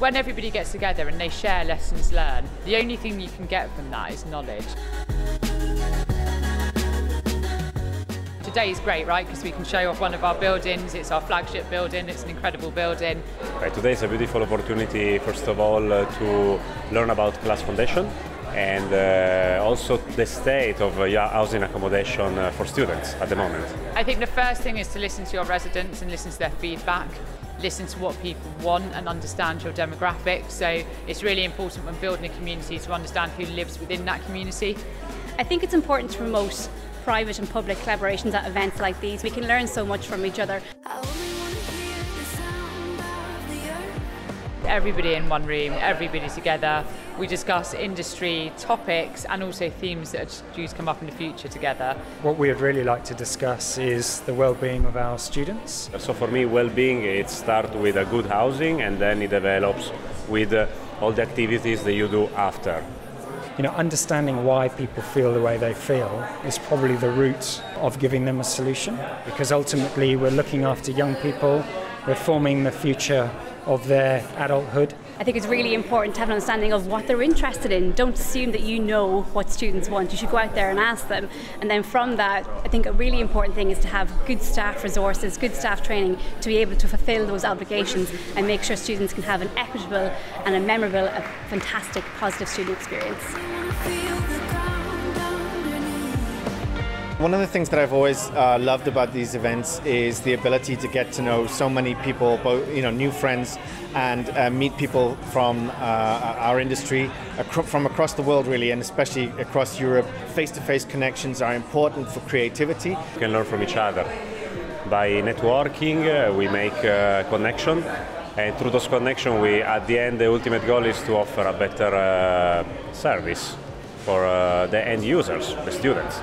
when everybody gets together and they share lessons learned, the only thing you can get from that is knowledge. Today is great, right? Because we can show off one of our buildings. It's our flagship building. It's an incredible building. Right, today is a beautiful opportunity, first of all, uh, to learn about Class Foundation and uh, also the state of uh, housing accommodation uh, for students at the moment. I think the first thing is to listen to your residents and listen to their feedback. Listen to what people want and understand your demographic. So it's really important when building a community to understand who lives within that community. I think it's important to promote private and public collaborations at events like these. We can learn so much from each other. Everybody in one room, everybody together. We discuss industry topics and also themes that are due to come up in the future together. What we would really like to discuss is the well-being of our students. So for me, well-being it starts with a good housing and then it develops with uh, all the activities that you do after you know, understanding why people feel the way they feel is probably the root of giving them a solution because ultimately we're looking after young people, we're forming the future of their adulthood. I think it's really important to have an understanding of what they're interested in. Don't assume that you know what students want. You should go out there and ask them. And then from that, I think a really important thing is to have good staff resources, good staff training to be able to fulfill those obligations and make sure students can have an equitable and a memorable, a fantastic, positive student experience. One of the things that I've always uh, loved about these events is the ability to get to know so many people, both you know, new friends, and uh, meet people from uh, our industry, from across the world, really, and especially across Europe. Face-to-face connections are important for creativity. We can learn from each other. By networking, uh, we make uh, connection, and through those connections, we, at the end, the ultimate goal is to offer a better uh, service for the end users, the students.